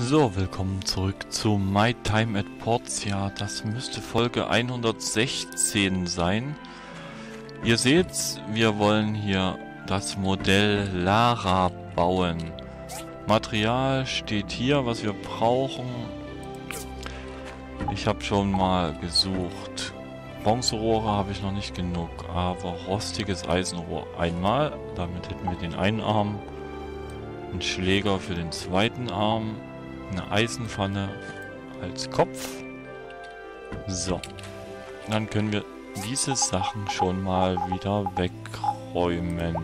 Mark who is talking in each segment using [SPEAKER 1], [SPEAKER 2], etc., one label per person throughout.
[SPEAKER 1] So, willkommen zurück zu My Time at Portia. Das müsste Folge 116 sein. Ihr seht, wir wollen hier das Modell Lara bauen. Material steht hier, was wir brauchen. Ich habe schon mal gesucht. Bronzerohre habe ich noch nicht genug, aber rostiges Eisenrohr einmal. Damit hätten wir den einen Arm. Ein Schläger für den zweiten Arm eine Eisenpfanne als Kopf. So. Dann können wir diese Sachen schon mal wieder wegräumen.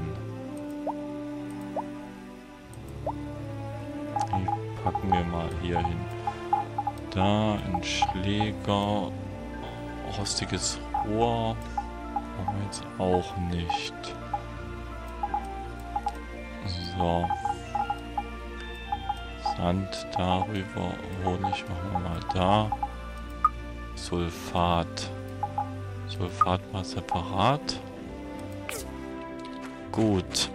[SPEAKER 1] Die packen wir mal hier hin. Da ein Schläger. Rostiges Rohr. Brauchen wir jetzt auch nicht. So. Sand darüber, Honig machen wir mal da. Sulfat. Sulfat mal separat. Gut.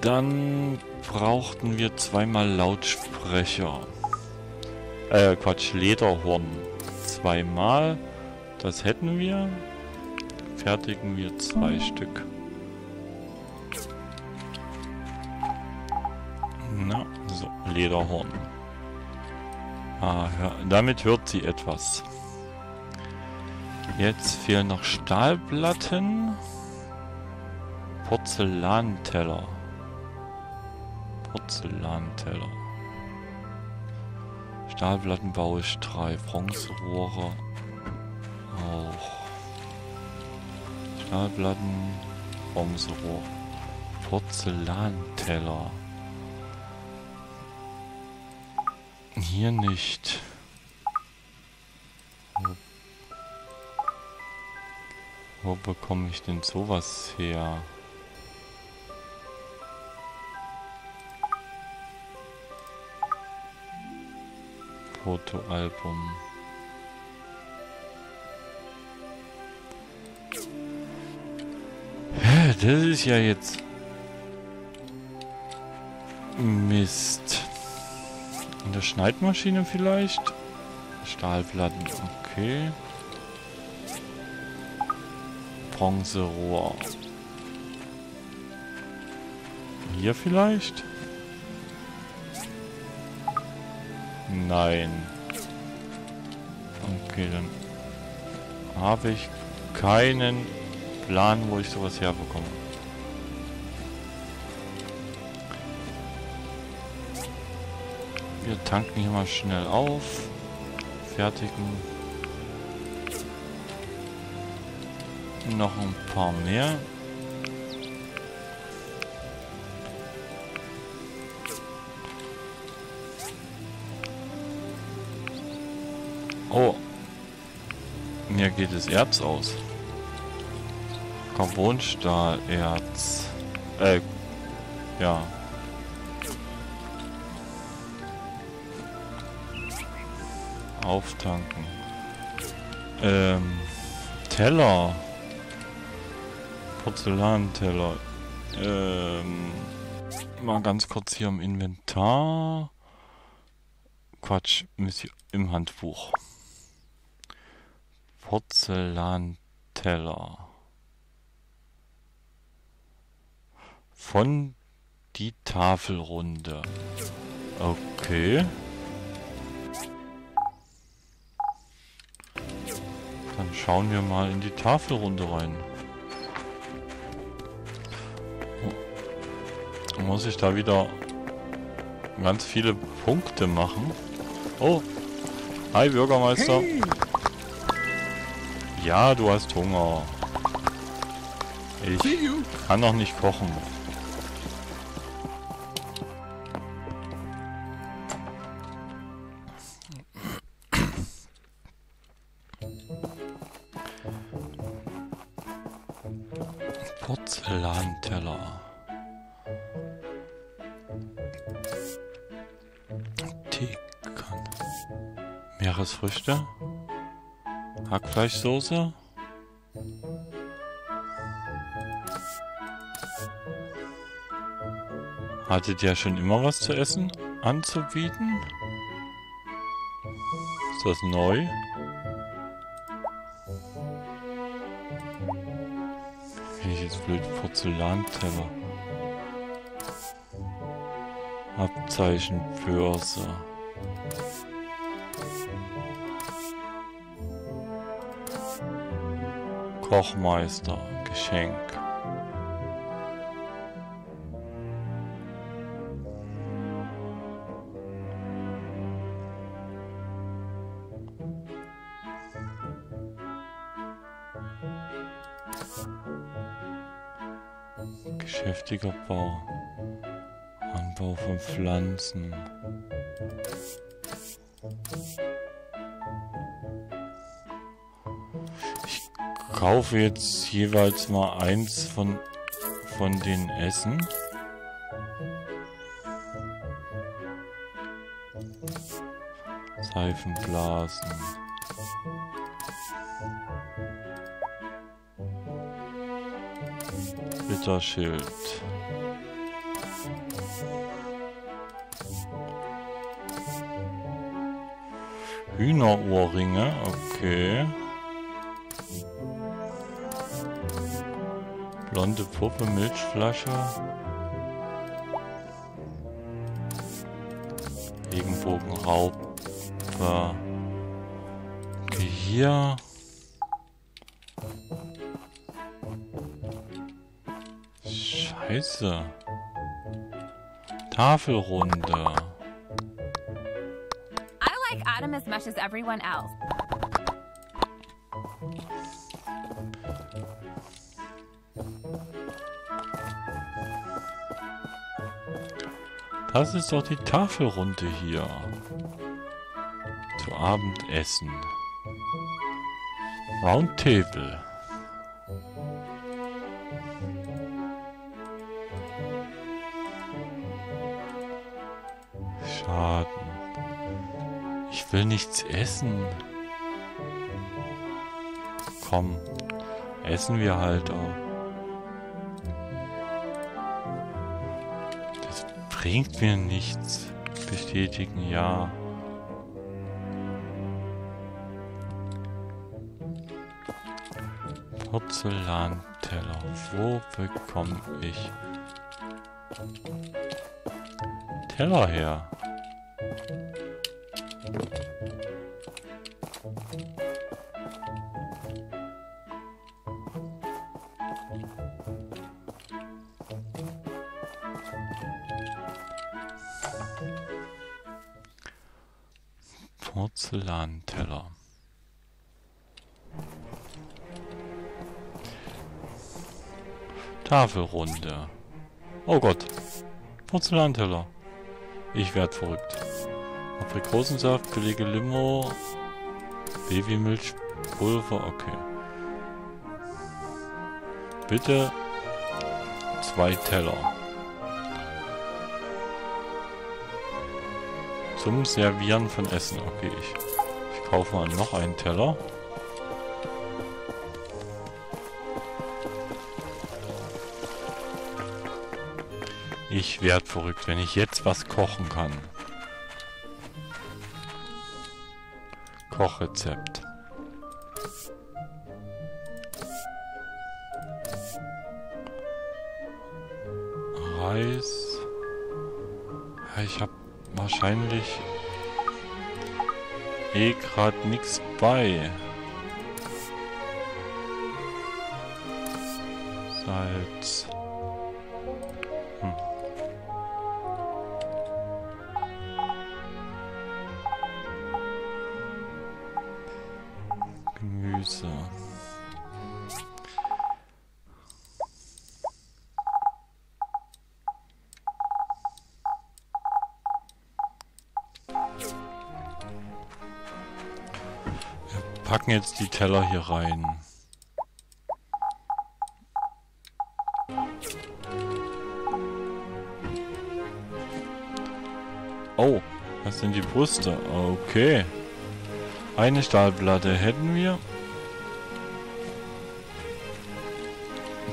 [SPEAKER 1] Dann brauchten wir zweimal Lautsprecher. Äh, Quatsch, Lederhorn. Zweimal. Das hätten wir. Fertigen wir zwei Stück. Na, so, Lederhorn. Ah, ja, damit hört sie etwas. Jetzt fehlen noch Stahlplatten. Porzellanteller. Porzellanteller. Stahlplatten baue ich drei. Bronzerohre auch. Stahlplatten, Bronzerohr. Porzellanteller. Hier nicht. Wo, wo bekomme ich denn sowas her? Fotoalbum. Das ist ja jetzt... Mist. In der Schneidmaschine vielleicht? Stahlplatten, okay. Bronzerohr. Hier vielleicht? Nein. Okay, dann habe ich keinen Plan, wo ich sowas herbekomme. Wir tanken hier mal schnell auf. Fertigen. Noch ein paar mehr. Oh. Mir geht das Erz aus. Carbonstahlerz. Äh, ja. Auftanken. Ähm, Teller. Porzellanteller. Ähm, mal ganz kurz hier im Inventar. Quatsch, im Handbuch. Porzellanteller. Von die Tafelrunde. Okay. Dann schauen wir mal in die Tafelrunde rein. Oh. Muss ich da wieder ganz viele Punkte machen? Oh. Hi, Bürgermeister. Hey. Ja, du hast Hunger. Ich kann noch nicht kochen. Porzellanteller. Teekanne. Meeresfrüchte. Hackfleischsoße. Hattet ihr schon immer was zu essen anzubieten? Ist das neu? Finde ich jetzt blöd. Porzellanteller. Abzeichen Börse. Kochmeister. Geschenk. Geschäftiger Bau. Anbau von Pflanzen. Ich kaufe jetzt jeweils mal eins von, von den Essen. Seifenblasen. Ritterschild. Hühnerohrringe, okay. Blonde Puppe, Milchflasche. Regenbogenraupe. Okay, hier. Scheiße. Tafelrunde.
[SPEAKER 2] Much as everyone else.
[SPEAKER 1] Das ist doch die Tafelrunde hier. Zu Abendessen. Round Table. Schaden. Will nichts essen. Komm, essen wir halt auch. Das bringt mir nichts. Bestätigen, ja. Porzellanteller. Wo bekomme ich Teller her? Porzellanteller. Tafelrunde. Oh Gott. Porzellanteller. Ich werd verrückt. Aprikosensaft, billige Limo, Babymilch, Pulver, okay. Bitte zwei Teller. Zum Servieren von Essen. Okay, ich, ich kaufe mal noch einen Teller. Ich werd verrückt, wenn ich jetzt was kochen kann. Kochrezept. Reis. Ich habe wahrscheinlich eh gerade nichts bei. Salz. Packen jetzt die Teller hier rein. Oh, das sind die Brüste. Okay. Eine Stahlplatte hätten wir.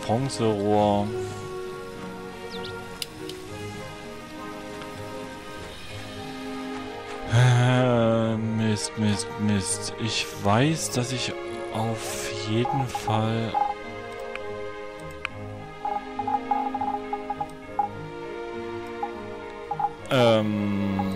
[SPEAKER 1] Bronzerohr. Mist, Mist. Ich weiß, dass ich auf jeden Fall... Ähm...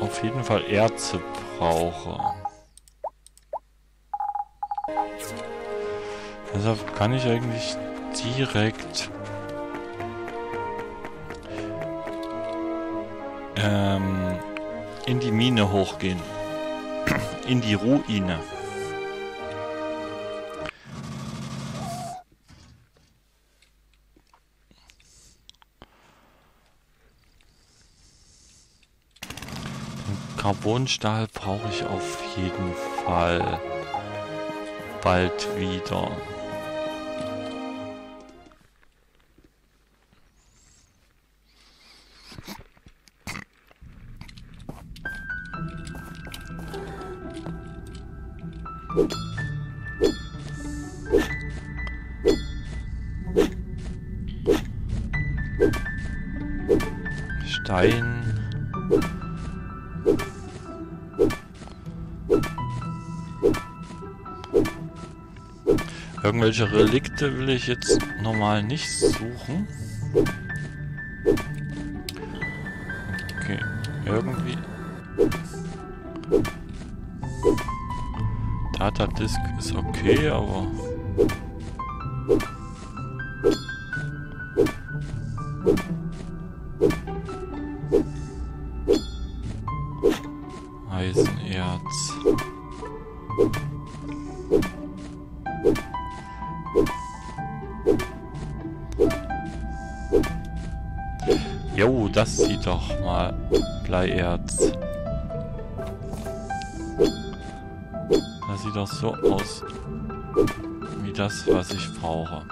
[SPEAKER 1] Auf jeden Fall Erze brauche. Deshalb kann ich eigentlich direkt ähm, in die Mine hochgehen. in die Ruine. Carbonstahl brauche ich auf jeden Fall bald wieder. Irgendwelche Relikte will ich jetzt normal nicht suchen. Okay, irgendwie... Data Disk ist okay, aber... Das sieht doch so aus wie das, was ich brauche.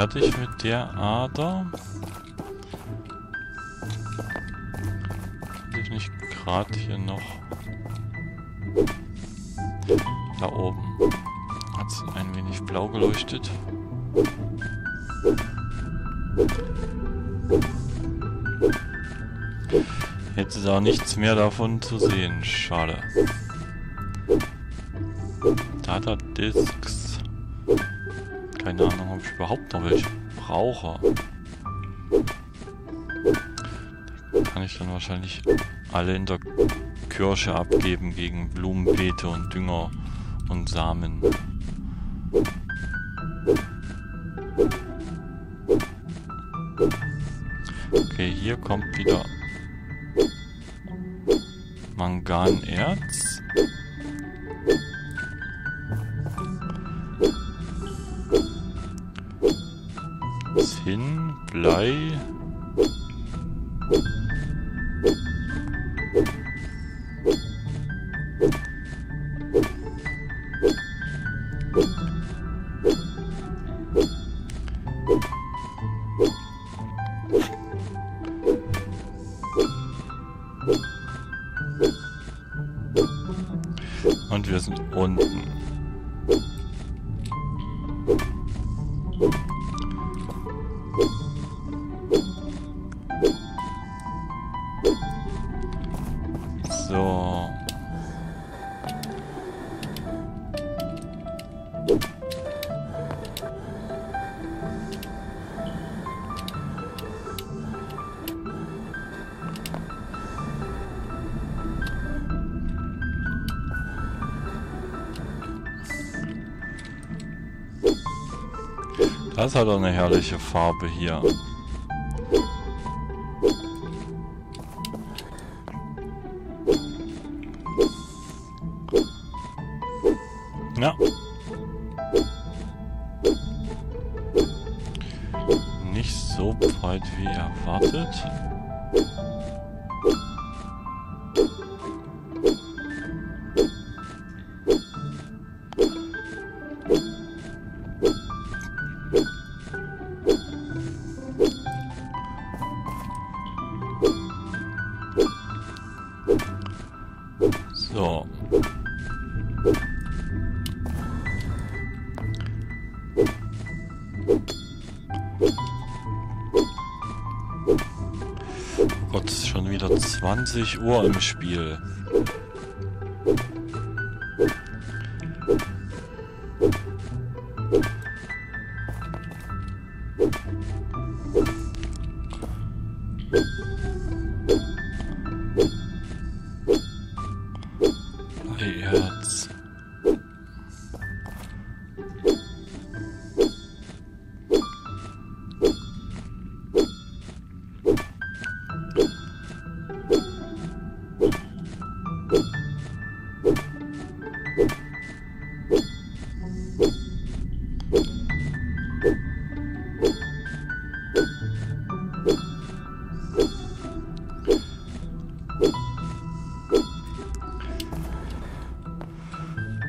[SPEAKER 1] Fertig mit der Ader. Kann ich nicht gerade hier noch... Da oben hat es ein wenig blau geleuchtet. Jetzt ist auch nichts mehr davon zu sehen. Schade. Data Disks. Keine Ahnung, ob ich überhaupt noch welche brauche. Kann ich dann wahrscheinlich alle in der Kirsche abgeben gegen Blumenbeete und Dünger und Samen. Okay, hier kommt wieder Manganerz. Das hat doch eine herrliche Farbe hier. 20 Uhr im Spiel.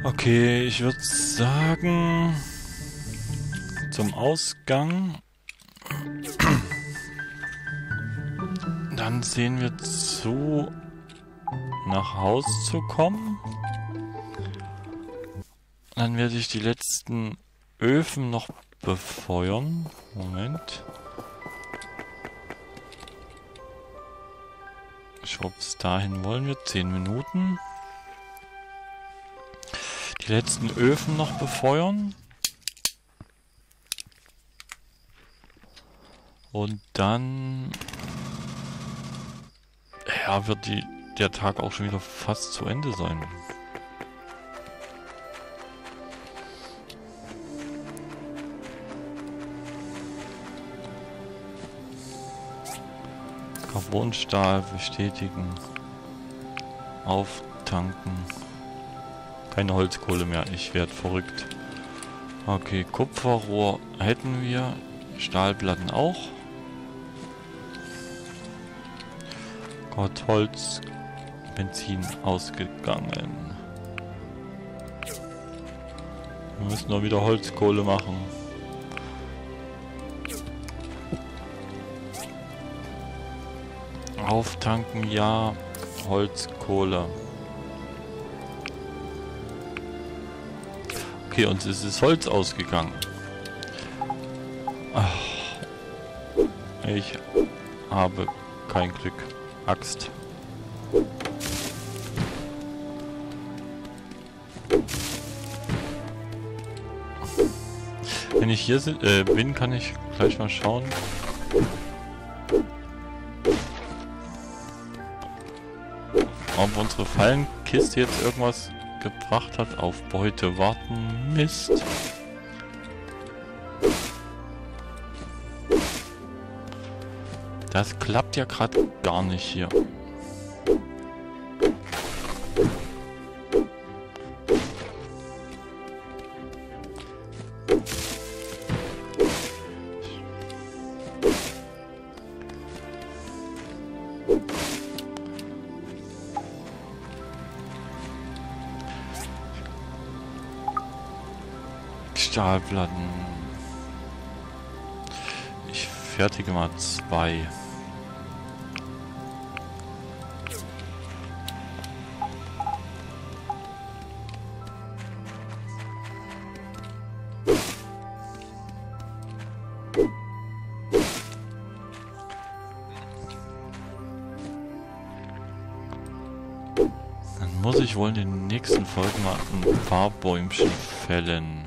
[SPEAKER 1] Okay, ich würde sagen, zum Ausgang. Dann sehen wir zu, nach Haus zu kommen. Dann werde ich die letzten Öfen noch befeuern. Moment. Ich bis dahin wollen wir 10 Minuten die letzten Öfen noch befeuern. Und dann ja, wird die, der Tag auch schon wieder fast zu Ende sein. Carbonstahl bestätigen. Auftanken. Keine Holzkohle mehr. Ich werde verrückt. Okay, Kupferrohr hätten wir. Stahlplatten auch. Gott, Holz, Benzin ausgegangen. Wir müssen noch wieder Holzkohle machen. Auftanken, ja. Holzkohle. Okay, uns ist Holz ausgegangen. Ach, ich habe kein Glück. Axt. Wenn ich hier äh, bin, kann ich gleich mal schauen. Ob unsere Fallenkiste jetzt irgendwas gebracht hat. Auf Beute warten. Mist. Das klappt ja gerade gar nicht hier. Stahlplatten. Ich fertige mal zwei. Dann muss ich wohl in den nächsten Folgen mal ein paar Bäumchen fällen.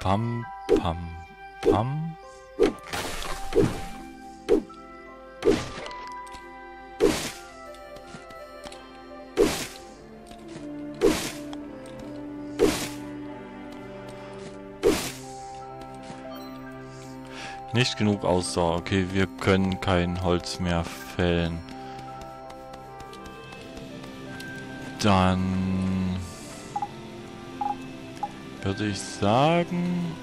[SPEAKER 1] Pam, pam, pam. Nicht genug Ausdauer. Okay, wir können kein Holz mehr fällen. Dann würde ich sagen,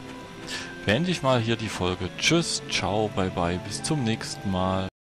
[SPEAKER 1] beende ich mal hier die Folge. Tschüss, ciao, bye bye, bis zum nächsten Mal.